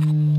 on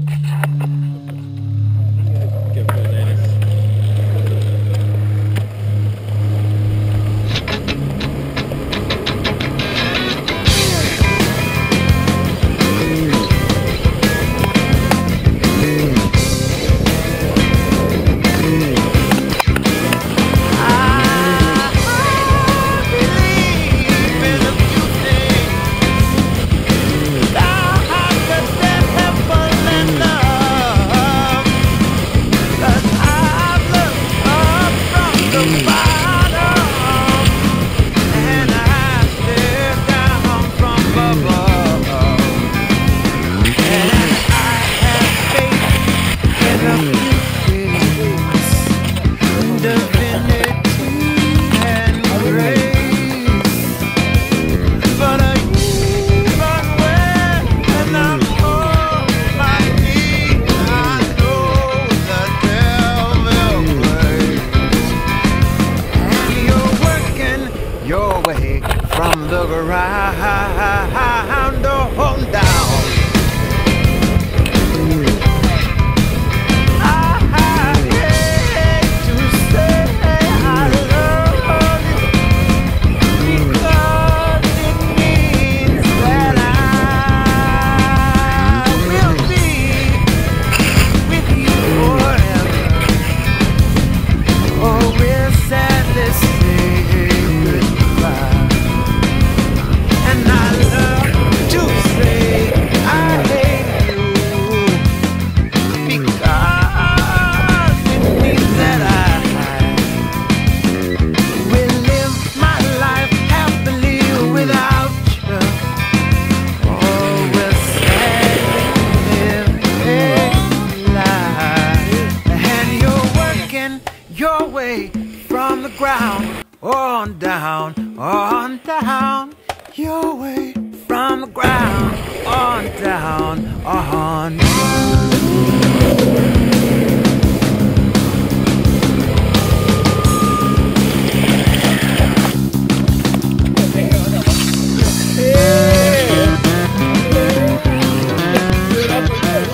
down, from the your way the ground, on down, on.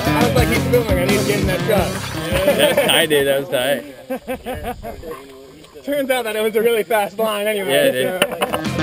Sounds like he's filming. I need to get in that shot. I did. That was tight. Turns out that it was a really fast line anyway. Yeah, so-